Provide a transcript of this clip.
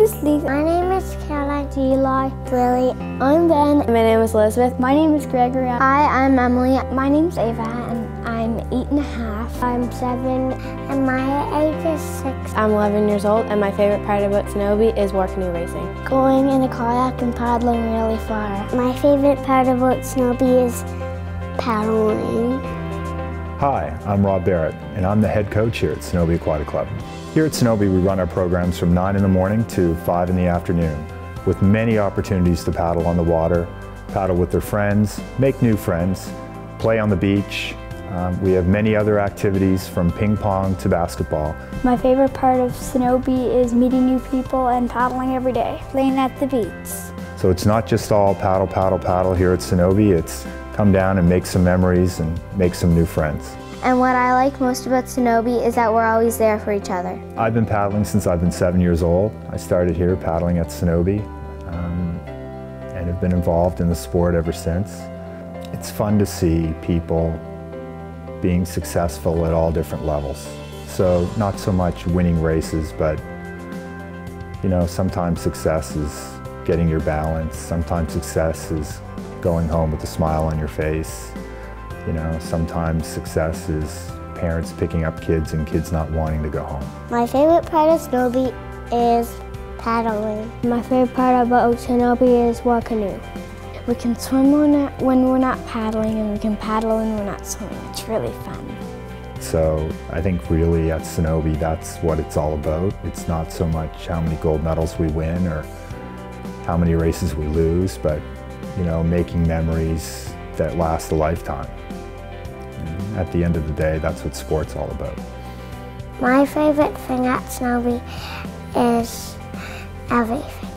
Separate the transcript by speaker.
Speaker 1: Ashley.
Speaker 2: My name is Caroline.
Speaker 3: Eli.
Speaker 2: Lily.
Speaker 3: I'm Ben.
Speaker 4: My name is Elizabeth.
Speaker 5: My name is Gregory.
Speaker 6: Hi, I'm Emily.
Speaker 7: My name's Ava and I'm eight and a half.
Speaker 8: I'm seven
Speaker 2: and my age is six.
Speaker 4: I'm 11 years old and my favorite part about Senobe is war canoe racing.
Speaker 3: Going in a kayak and paddling really far.
Speaker 2: My favorite part about Senobe is paddling.
Speaker 9: Hi, I'm Rob Barrett, and I'm the head coach here at Senobe Aquatic Club. Here at Senobe, we run our programs from 9 in the morning to 5 in the afternoon, with many opportunities to paddle on the water, paddle with their friends, make new friends, play on the beach. Um, we have many other activities from ping pong to basketball.
Speaker 5: My favorite part of Senobe is meeting new people and paddling every day, playing at the beach.
Speaker 9: So it's not just all paddle, paddle, paddle here at Senobe, it's come down and make some memories and make some new friends.
Speaker 6: And what I like most about Senobe is that we're always there for each other.
Speaker 9: I've been paddling since I've been seven years old. I started here paddling at Senobe um, and have been involved in the sport ever since. It's fun to see people being successful at all different levels. So not so much winning races, but you know, sometimes success is getting your balance. Sometimes success is going home with a smile on your face. You know, sometimes success is parents picking up kids and kids not wanting to go home.
Speaker 2: My favorite part of Senobe is paddling.
Speaker 7: My favorite part about Senobe is war canoe. We can swim when, when we're not paddling and we can paddle when we're not swimming. It's really fun.
Speaker 9: So I think really at Senobe that's what it's all about. It's not so much how many gold medals we win or how many races we lose, but you know, making memories that last a lifetime. At the end of the day, that's what sport's all about.
Speaker 2: My favorite thing at Senobe is everything.